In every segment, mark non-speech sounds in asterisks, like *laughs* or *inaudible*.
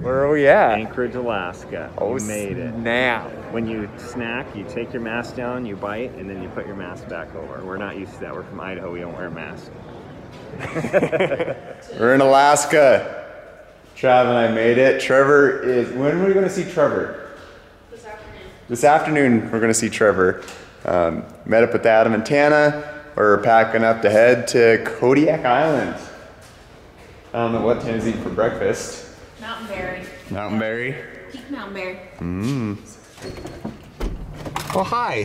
Where are we at? Anchorage, Alaska. Oh, we made it. Now. When you snack, you take your mask down, you bite, and then you put your mask back over. We're not used to that. We're from Idaho. We don't wear masks. *laughs* We're in Alaska. Trav and I made it. Trevor is. When are we going to see Trevor? This afternoon. This afternoon, we're going to see Trevor. Um, met up with Adam and Tana. We're packing up to head to Kodiak Island. I don't know what Tana's eating for breakfast. Mountain Berry. Mountain berry. Peak Mountain Berry. Mmm. Oh, hi.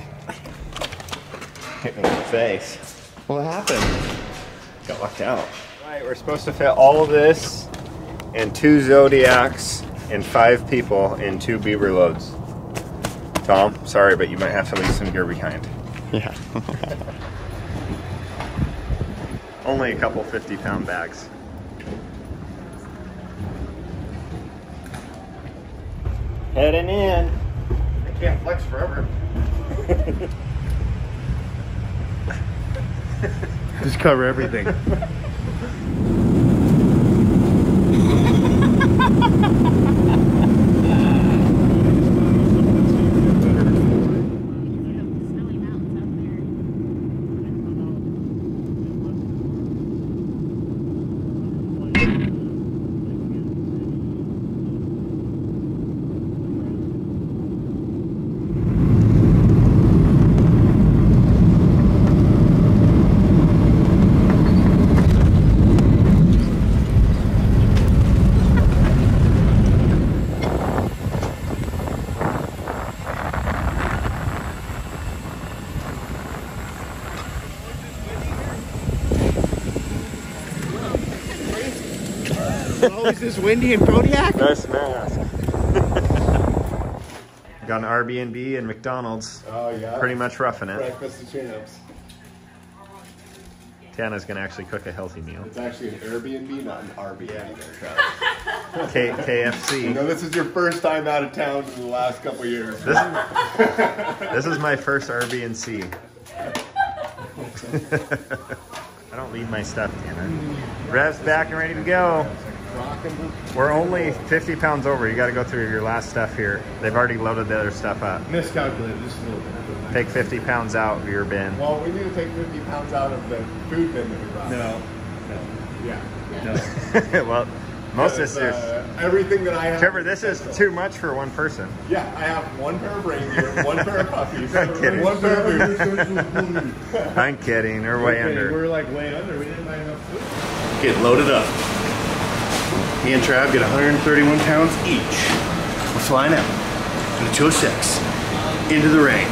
Hit me in the face. What happened? Got locked out. All right, we're supposed to fit all of this and two Zodiacs and five people in two beaver loads. Tom, sorry, but you might have to leave some gear behind. Yeah. *laughs* Only a couple 50 pound bags. Heading in. I can't flex forever. Just cover everything. *laughs* Always this windy in Kodiak? Nice mask. *laughs* Got an Airbnb and McDonald's. Oh, yeah. Pretty much roughing it. Breakfast of champs. Tana's gonna actually cook a healthy meal. It's actually an Airbnb, not an Airbnb. there, Trav. *laughs* K- You KFC. know, this is your first time out of town in the last couple years. This is, *laughs* this is my first Airbnb. I don't leave my stuff, Tana. Rev's back and ready to go. We're only 50 pounds over. You got to go through your last stuff here. They've already loaded the other stuff up. Miscalculated just a little bit. Take 50 pounds out of your bin. Well, we need to take 50 pounds out of the food bin that we brought. No, Yeah. no. *laughs* well, most of this is. Uh, everything that I have. Trevor, this is too much for one person. Yeah, I have one pair of reindeer, *laughs* one pair of puppies, I'm kidding. one pair of *laughs* boots. I'm kidding. They're way Okay, under. We're like way under. We didn't buy enough food. Get loaded up. Me and Trav get 131 pounds each. We're flying out in the 206 into the rain.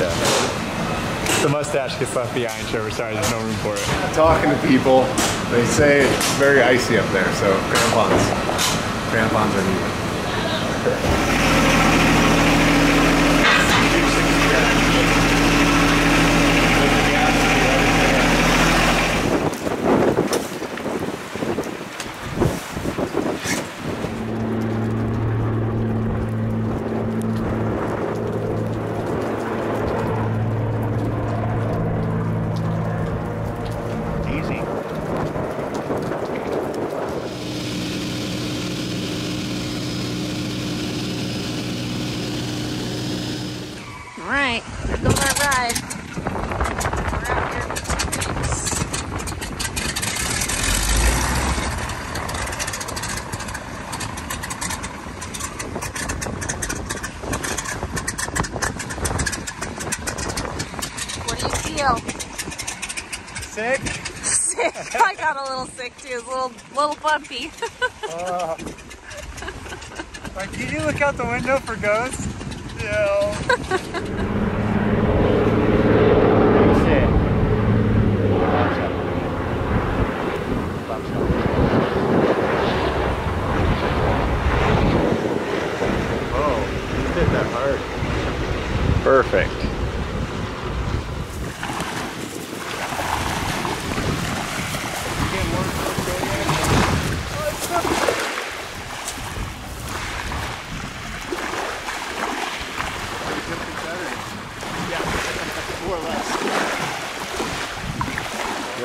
Yeah. The mustache gets left behind, Trevor. Sorry, there's no room for it. Talking to people, they say it's very icy up there, so crampons. Crampons are needed. Easy. All right, there goes our ride. We're out here. What do you feel? Sick? Sick. I got a little sick too. It's a little, little bumpy. *laughs* Like, did you look out the window for ghosts? *laughs* No. Oh, you hit that hard. Perfect.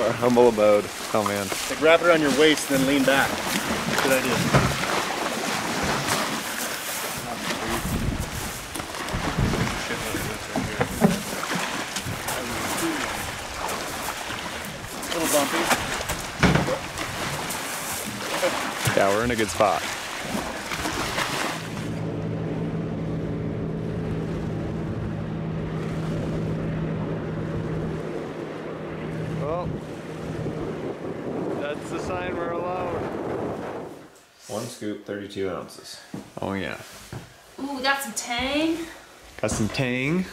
our humble abode. Oh man. Like wrap it around your waist, and then lean back. Good idea. Little bumpy. Yeah, we're in a good spot. Well, that's the sign we're alone. One scoop, 32 ounces. Oh yeah. Ooh, we got some tang. Got some tang.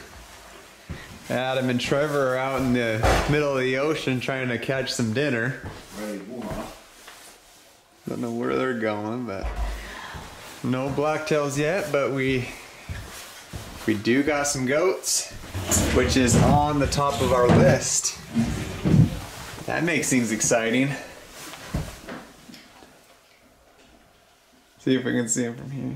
Adam and Trevor are out in the middle of the ocean trying to catch some dinner. Don't know where they're going, but no blacktails yet. But we we do got some goats, which is on the top of our list. That makes things exciting. See if we can see them from here.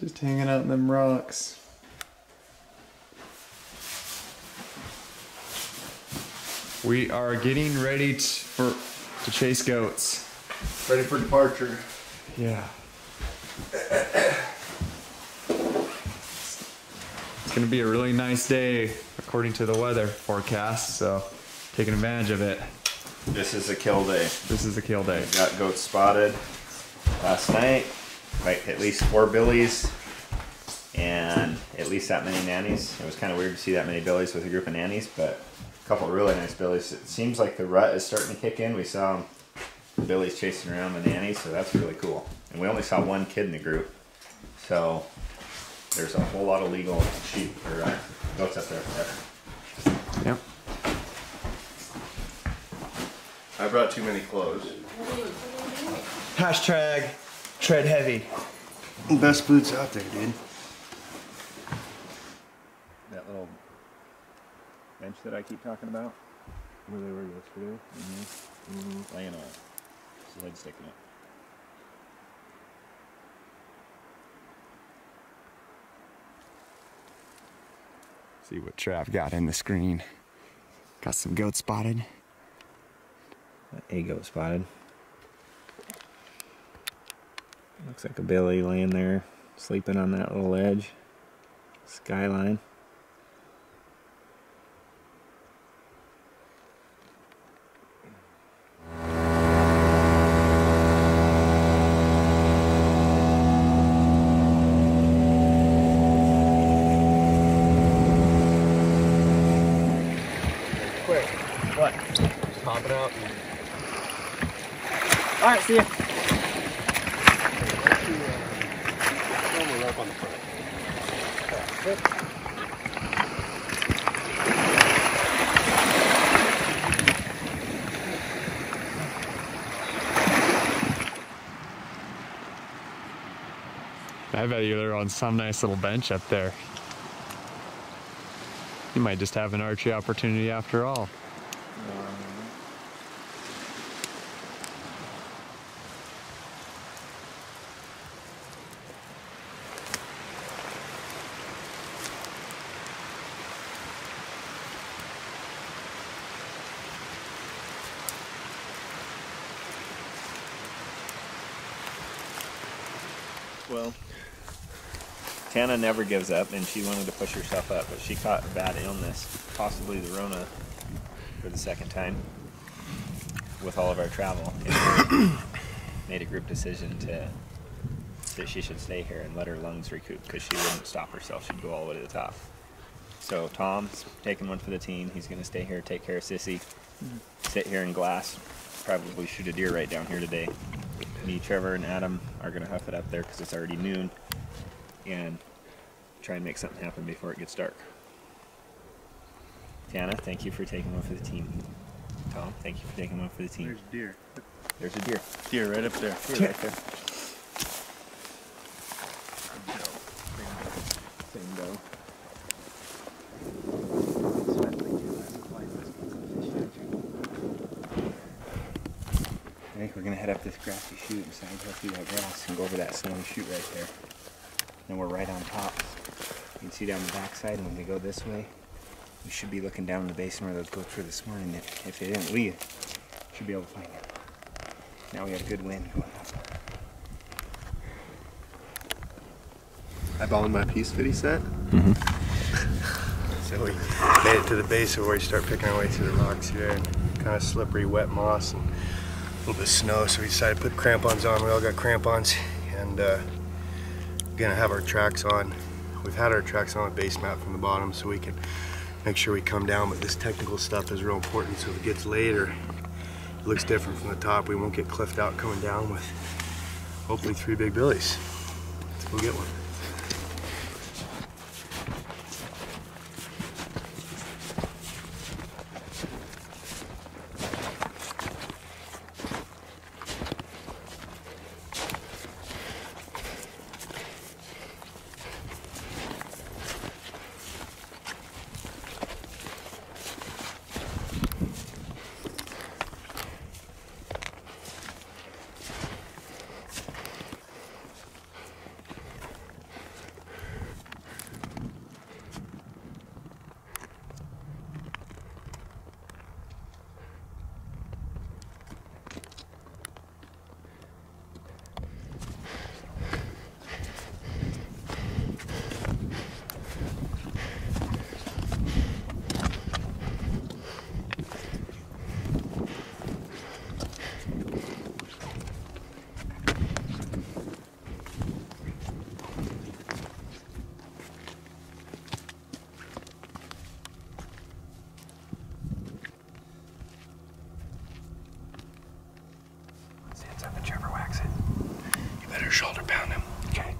Just hanging out in them rocks. We are getting ready t- for to chase goats. Ready for departure. Yeah. It's gonna be a really nice day according to the weather forecast, so taking advantage of it. This is a kill day. This is a kill day. Got goats spotted last night. Like at least four billies and at least that many nannies. It was kind of weird to see that many billies with a group of nannies, but a couple really nice billies. It seems like the rut is starting to kick in. We saw billies chasing around the nannies, so that's really cool. And we only saw one kid in the group, so there's a whole lot of legal sheep or uh, goats up there. Yep. I brought too many clothes. Hashtag tread heavy. Best boots out there, dude. That little bench that I keep talking about, where they were yesterday, mm-hmm. laying on it, his leg sticking up. See what Trav got in the screen. Got some goats spotted. A goat spotted. Looks like a billy laying there, sleeping on that little ledge. Skyline. I bet you they're on some nice little bench up there. You might just have an archery opportunity after all. Well, Tana never gives up, and she wanted to push herself up, but she caught a bad illness, possibly the Rona, for the second time with all of our travel. *coughs* Made a group decision to that she should stay here and let her lungs recoup because she wouldn't stop herself. She'd go all the way to the top. So Tom's taking one for the team. He's going to stay here, take care of Sissy, sit here in glass, probably shoot a deer right down here today. Me, Trevor, and Adam are going to huff it up there because it's already noon and try and make something happen before it gets dark. Tana, thank you for taking one for the team. Tom, thank you for taking one for the team. There's a deer. There's a deer. Deer right up there. Deer right there. Same doe. I think we're gonna head up this grassy chute and sign go through that grass and go over that snowy chute right there. Then we're right on top. You can see down the backside, and when we go this way, we should be looking down in the basin where those goats were this morning. If, if they didn't leave, should be able to find it. Now we got a good wind going up. Eyeballing my piece 50 set. *laughs* so we made it to the base of where we start picking our way through the rocks here and kind of slippery, wet moss and a little bit of snow. So we decided to put crampons on. We all got crampons and uh, we're gonna have our tracks on. We've had our tracks on a base map from the bottom so we can make sure we come down. But this technical stuff is real important. So if it gets later, it looks different from the top. We won't get cliffed out coming down with hopefully three big billies. Let's go get one. Hands on the Trevor wax it. You better shoulder pound him. Okay.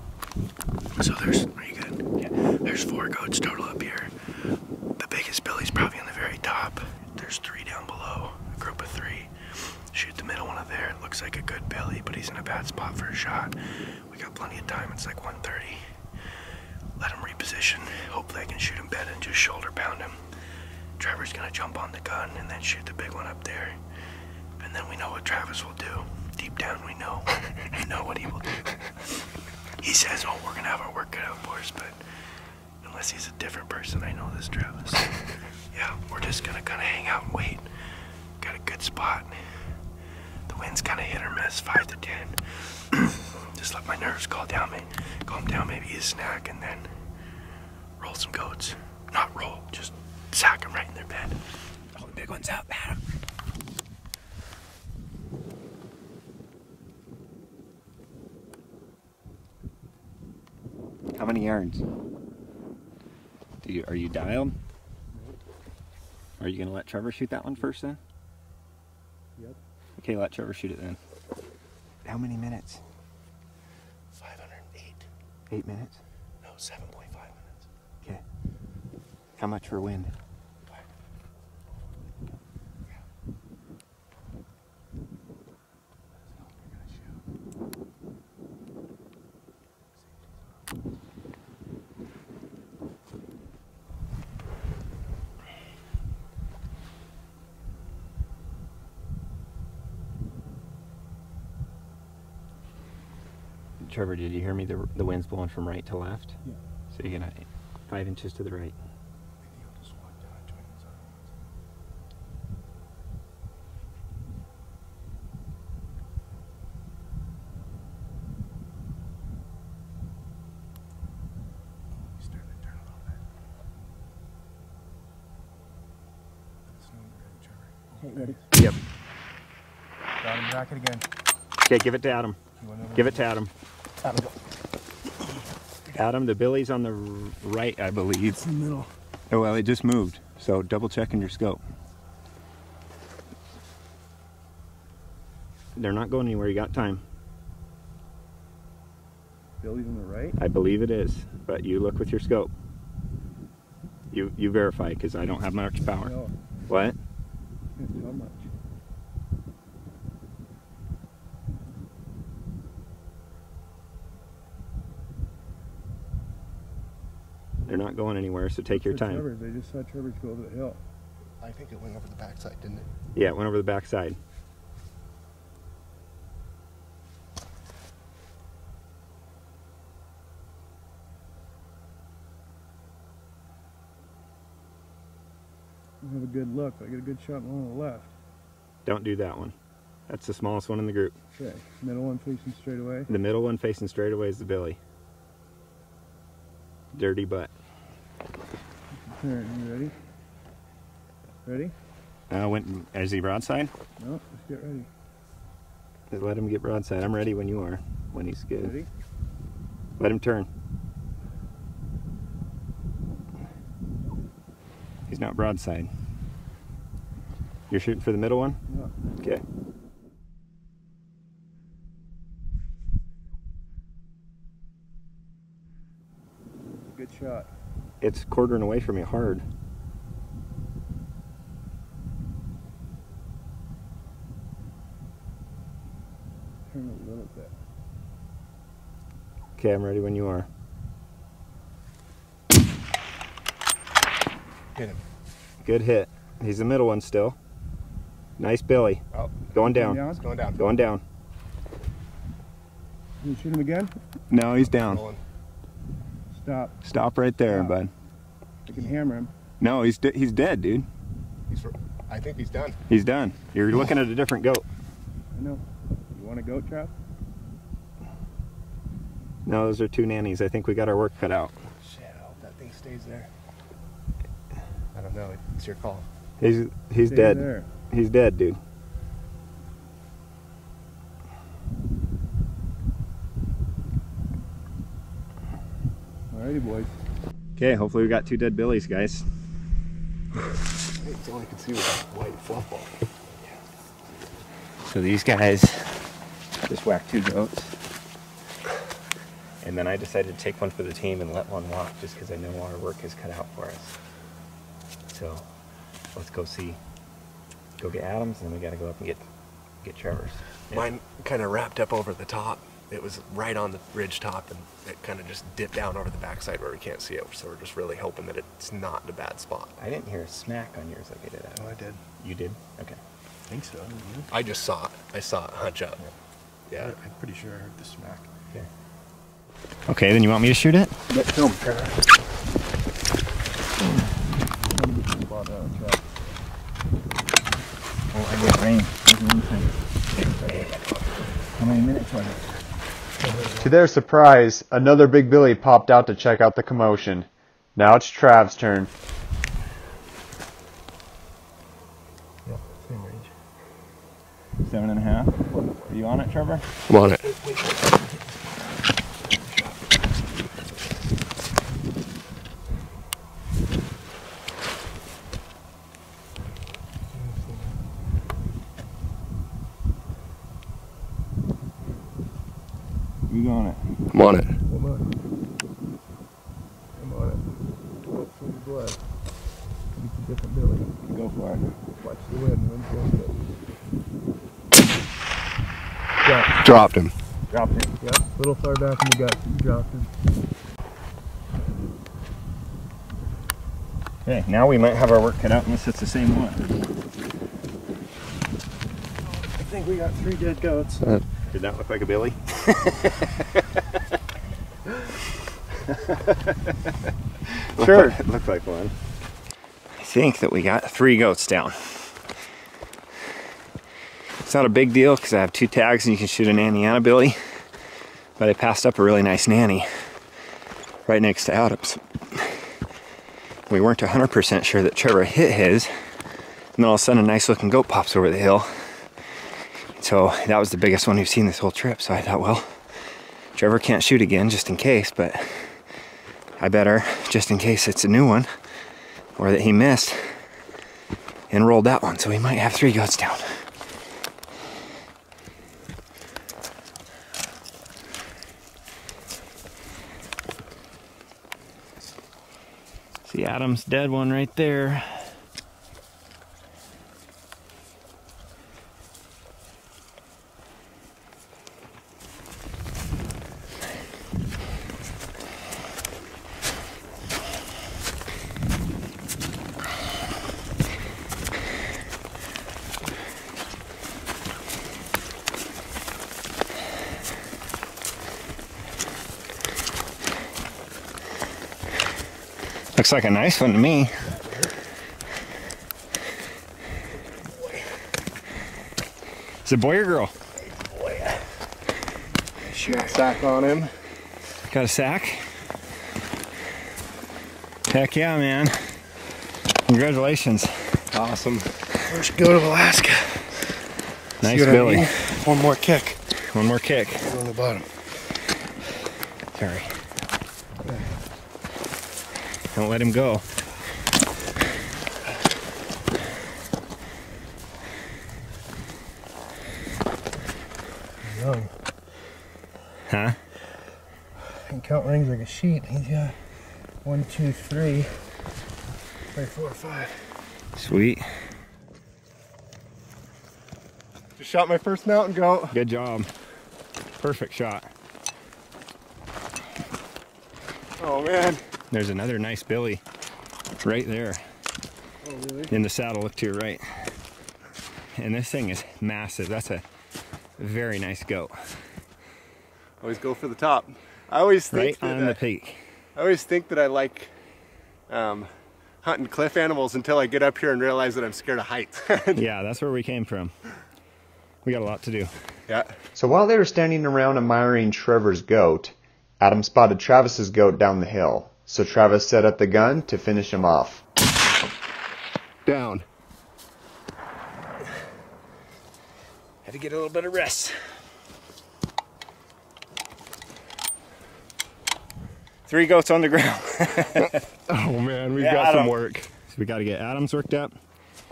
So there's, are you good? Yeah. There's four goats total up here. The biggest Billy's probably on the very top. There's three down below, a group of three. Shoot the middle one up there. It looks like a good Billy, but he's in a bad spot for a shot. We got plenty of time. It's like 1:30. Let him reposition. Hopefully I can shoot him better and just shoulder pound him. Trevor's gonna jump on the gun and then shoot the big one up there. And then we know what Travis will do. Deep down we know. we know what he will do. He says, oh, we're gonna have our work cut out for us, but unless he's a different person, I know this Travis. yeah, we're just gonna kinda hang out and wait. Got a good spot. The wind's kinda hit or miss, five to ten. *clears throat* just let my nerves calm down, calm down, maybe a snack, and then roll some goats. Not roll, just sack them right in their bed. All the big ones out, Adam. How many yards? Do you are you dialed? Are you gonna let Trevor shoot that one first then? Yep. Okay, let Trevor shoot it then. How many minutes? 508. Eight minutes. No, 7.5 minutes. Okay. How much for wind? Trevor, did you hear me? The, the wind's blowing from right to left? Yeah. So you're gonna five inches to the right. Ready? Yep. Got him racket again. Okay, give it to Adam. Give it to Adam. Adam, the billy's on the right, I believe. in the middle. Oh, well, it just moved. So double check in your scope. They're not going anywhere. You got time. Billy's on the right. I believe it is, but you look with your scope. You you verify because I don't have much power. No, What? can't much. going anywhere, so take your time. Trevor, they just saw Trevor go over the hill. I think it went over the backside, didn't it? Yeah, it went over the backside. have a good look, but I get a good shot on on the left. Don't do that one. That's the smallest one in the group. Okay, middle one facing straight away. The middle one facing straight away is the Billy. Dirty butt. Turn. You ready? Ready? Uh, went, is he broadside? No. Let's get ready. Just let him get broadside. I'm ready when you are. When he's good. Ready? Let him turn. He's not broadside. You're shooting for the middle one? Yeah. Okay. Good shot. It's quartering away from you hard. Turn a little bit. Okay, I'm ready when you are. Hit him. Good hit. He's the middle one still. Nice Billy. Oh. Going down. Down. It's going down. Going down. You shoot him again? No, he's down. Rolling. Stop. Stop right there, Stop. bud. I can hammer him. No, he's de- he's dead, dude. He's, I think he's done. He's done. You're looking at a different goat. I know. You want a goat trap? No, those are two nannies. I think we got our work cut out. Shit, I hope that thing stays there. I don't know. It's your call. He's he's Stay dead. There. He's dead, dude. Boys. Okay, hopefully we got two dead billies, guys. It's all I can see was white fluff ball. So these guys just whacked two goats. And then I decided to take one for the team and let one walk just because I know our work is cut out for us. So let's go see. Go get Adams and then we gotta go up and get get Trevor's. Yeah. Mine kind of wrapped up over the top. It was right on the ridge top, and it kind of just dipped down over the backside where we can't see it. So we're just really hoping that it's not in a bad spot. I didn't hear a smack on yours like I did. Oh, I did. You did? Okay. I think so. I just saw it. I saw it hunch up. Yeah. I'm pretty sure I heard the smack. Okay. Okay, then you want me to shoot it? Get film, Trevor. Spot on trap. Oh, I get rain. How many minutes was it? To their surprise, another big Billy popped out to check out the commotion. Now it's Trav's turn. Yep, same range. Seven and a half. Are you on it, Trevor? I'm on it. You on it? I'm on it. Come on. Come on it. Look for the blood. It's a different Billy. Go for it. Watch the wind. Wind's going good. Dropped him. Drop it. Yep. A little far back in the gut. You dropped him. Okay, now we might have our work cut out unless it's the same one. I think we got three dead goats. Did that look like a Billy? *laughs* sure. *laughs* It looked like one. I think that we got three goats down. It's not a big deal because I have two tags and you can shoot a nanny and a Billy. But I passed up a really nice nanny right next to Adams. We weren't 100% sure that Trevor hit his. And then all of a sudden a nice looking goat pops over the hill. So that was the biggest one we've seen this whole trip. So I thought, well, Trevor can't shoot again just in case, but I better just in case it's a new one or that he missed and rolled that one. So we might have three goats down. See Adam's dead one right there. Looks like a nice one to me. Is it boy or girl? Boy. Sure. Got a sack on him. Got a sack? Heck yeah, man. Congratulations. Awesome. Let's go to Alaska. Nice billy. I mean. One more kick. One more kick. On the bottom. Sorry. Don't let him go. Young. Huh? And count rings like a sheet. He's got one, two, three, three, four, five. Sweet. Just shot my first mountain goat. Good job. Perfect shot. Oh man. There's another nice Billy right there Oh really? in the saddle. Look to your right. And this thing is massive. That's a very nice goat. Always go for the top. I always Right think that on the uh, peak. I always think that I like um, hunting cliff animals until I get up here and realize that I'm scared of heights. *laughs* Yeah, that's where we came from. We got a lot to do. yeah. So while they were standing around admiring Trevor's goat, Adam spotted Travis's goat down the hill. So Travis set up the gun to finish him off. Down. Had to get a little bit of rest. Three goats on the ground. *laughs* Oh man, we've Yeah, got some work. So we got to get Adam's worked up,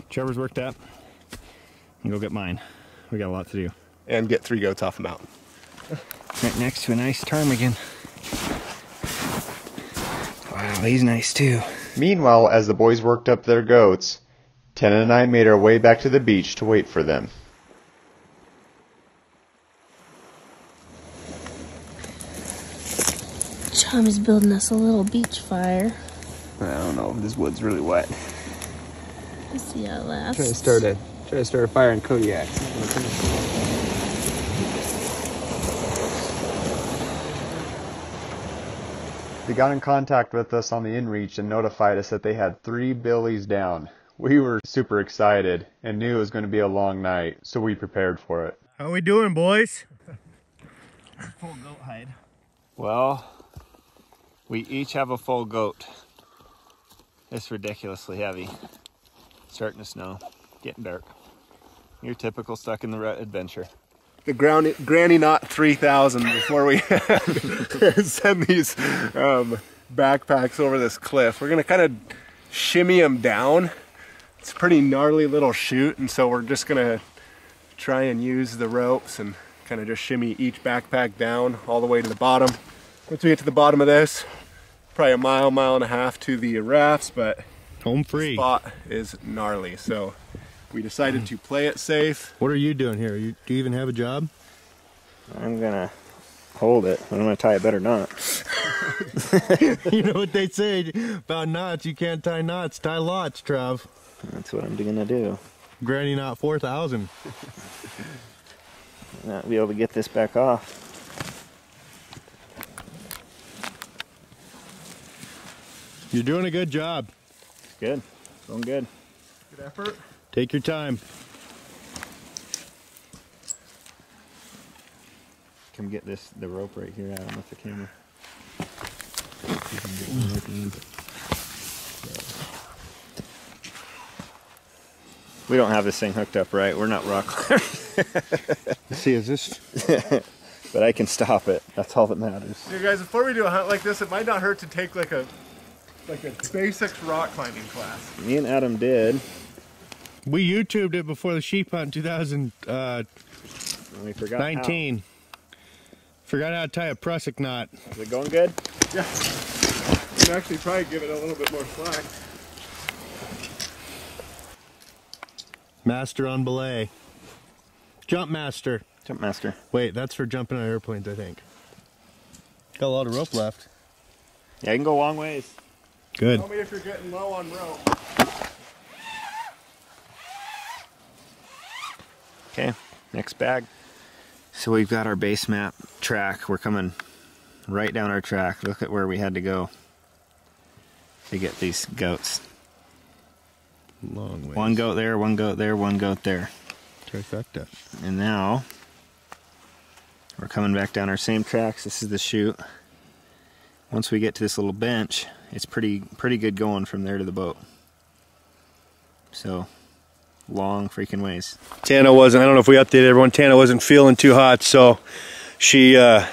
Trevor's worked up, and go get mine. We got a lot to do. And get three goats off the mountain. Right next to a nice ptarmigan. Wow, he's nice too. Meanwhile, as the boys worked up their goats, Tana and I made our way back to the beach to wait for them. Tom is building us a little beach fire. I don't know. If this wood's really wet. Let's see how it lasts. Try to start a try to start a fire in Kodiak. They got in contact with us on the inReach and notified us that they had three billies down. We were super excited and knew it was going to be a long night, so we prepared for it. How we doing, boys? *laughs* Full goat hide. Well, we each have a full goat. It's ridiculously heavy. Starting to snow, getting dark. Your typical stuck in the rut adventure. The ground, Granny Knot 3000 before we *laughs* send these um, backpacks over this cliff. We're gonna kind of shimmy them down. It's a pretty gnarly little chute, and so we're just gonna try and use the ropes and kind of just shimmy each backpack down all the way to the bottom. Once we get to the bottom of this, probably a mile, mile and a half to the rafts, but Home the free. spot is gnarly. So we decided to play it safe. What are you doing here? You, do you even have a job? I'm gonna hold it. I'm gonna tie a better knot. *laughs* you know what they say about knots? You can't tie knots. Tie lots, Trav. That's what I'm gonna do. Granny knot 4,000. Not be able to get this back off. You're doing a good job. Good. Going good. Good effort. Take your time. Come get this the rope right here Adam with the camera. We don't have this thing hooked up right. We're not rock climbers, see, is this *laughs* but I can stop it. That's all that matters. You guys, before we do a hunt like this, it might not hurt to take like a like a basics rock climbing class. Me and Adam did. We YouTubed it before the sheep hunt 2019. and uh, we forgot. how. Forgot how to tie a prusik knot. Is it going good? Yeah. You can actually probably give it a little bit more slack. Master on belay. Jump master. Jump master. Wait, that's for jumping on airplanes, I think. Got a lot of rope left. Yeah, I can go long ways. Good. Tell me if you're getting low on rope. Okay, next bag. So we've got our base map track. We're coming right down our track. Look at where we had to go to get these goats. Long way. One goat there, one goat there, one goat there. Trifecta. And now we're coming back down our same tracks. This is the chute. Once we get to this little bench, it's pretty pretty good going from there to the boat. So long freaking ways. Tana wasn't, I don't know if we updated everyone, Tana wasn't feeling too hot, so she uh,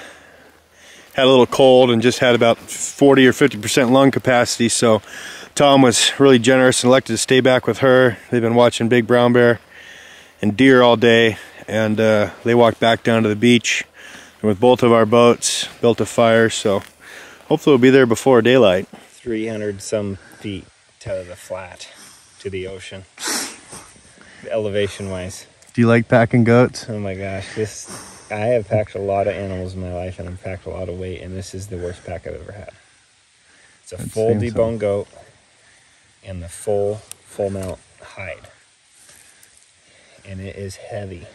had a little cold and just had about 40 or 50% lung capacity, so Tom was really generous and elected to stay back with her. They've been watching big brown bear and deer all day, and uh, they walked back down to the beach and with both of our boats, built a fire, so hopefully we'll be there before daylight. 300 some feet to the flat, to the ocean, elevation wise. Do you like packing goats? Oh my gosh, this I have packed a lot of animals in my life and I've packed a lot of weight and this is the worst pack I've ever had. It's a That full seems so. goat and the full full mount hide. And it is heavy.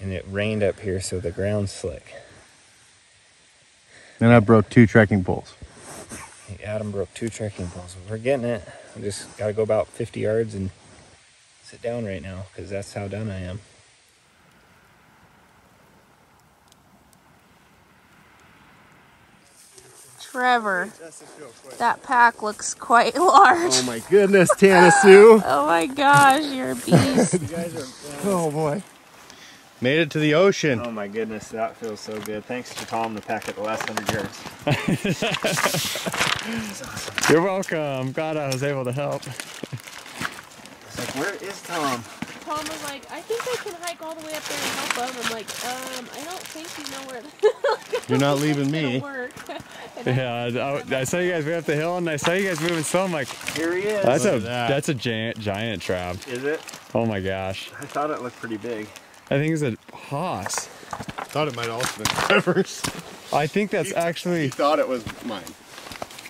And it rained up here so the ground's slick. And I broke two trekking poles. Adam broke two trekking poles. We're getting it. I just gotta go about 50 yards and sit down right now because that's how done I am. Trevor, that pack looks quite *laughs* large. Oh my goodness, Tana *laughs* Sue. Oh my gosh, you're a *laughs* beast. Oh boy. Made it to the ocean. Oh my goodness, that feels so good. Thanks to Tom to pack it the last hundred yards. You're welcome. Glad I was able to help. It's like, where is Tom? Tom was like, I think I can hike all the way up there and help him. I'm like, um, I don't think you know where. *laughs* You're not *laughs* leaving me. work. *laughs* Yeah, I, I saw you guys way up the hill, and I saw you guys moving slow. I'm like, Here he is. that's Look a that. that's a giant giant trap. Is it? Oh my gosh, I thought it looked pretty big. I think it's a hoss. Thought it might also been Trevor's. I think that's He actually. thought it was mine.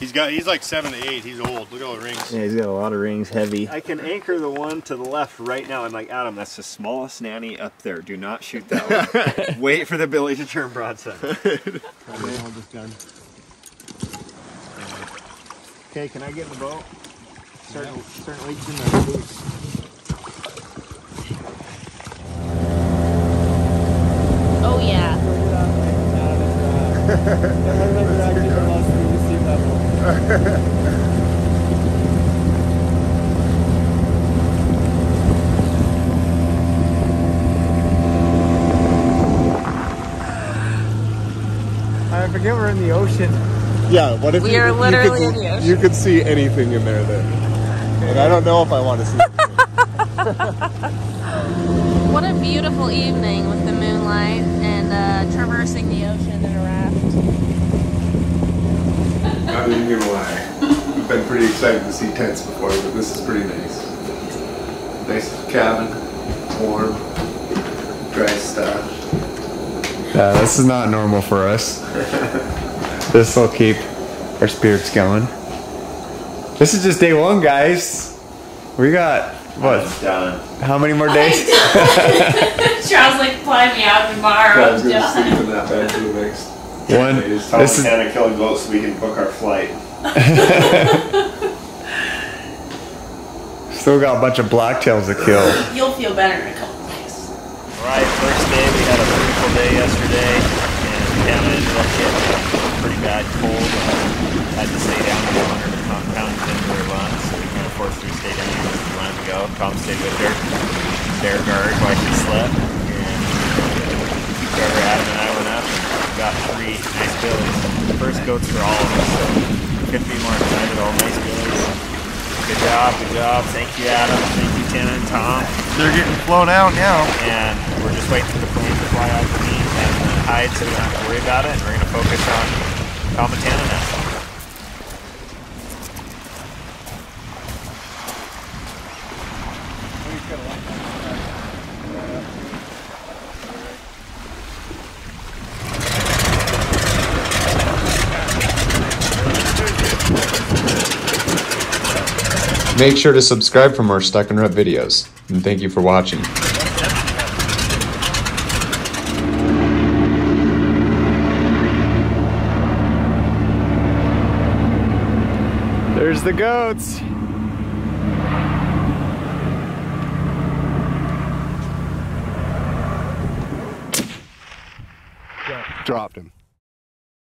He's got. He's like seven to eight. He's old. Look at all the rings. Yeah, he's got a lot of rings, heavy. I can anchor the one to the left right now. I'm like, Adam, that's the smallest nanny up there. Do not shoot that one. *laughs* Wait for the billy to turn broadside. *laughs* Okay, can I get in the boat? Certain, certain leaks in the boots. Oh yeah. *laughs* I forget we're in the ocean. Yeah. What if We you, are you could, in the ocean. You could see anything in there then. And I don't know if I want to see. What a beautiful evening with the moonlight and uh, traversing the ocean in a raft. Not even gonna lie. I've been pretty excited to see tents before, but this is pretty nice. Nice cabin, warm, dry stuff. Yeah, this is not normal for us. *laughs* this will keep our spirits going. This is just day one, guys. We got what? Done. How many more days? *laughs* Charles like fly me out tomorrow. I was gonna sleep in that bed for the next One. days. Tom This is and Tana kill a goat so we can book our flight. *laughs* still got a bunch of blacktails to kill. You'll feel better in a couple days. Alright, first day, we had a beautiful day yesterday, and Tana ended up getting a pretty bad cold. Had to stay down a little hundred pounds into her lungs, so we kind of forced her to stay down as we wanted to go. Tom stayed with her, bear guard while she slept, and Trevor, Adam, and I went up and got three nice billies. First goats for all of us, so couldn't be more excited. All nice billies. Good job, good job. Thank you, Adam. Thank you, Tana and Tom. They're getting flown out now. And we're just waiting for the plane to fly out to me and hide so we don't have to worry about it. And we're going to focus on Comatana now. Make sure to subscribe for more Stuck and Rut videos. And thank you for watching. There's the goats.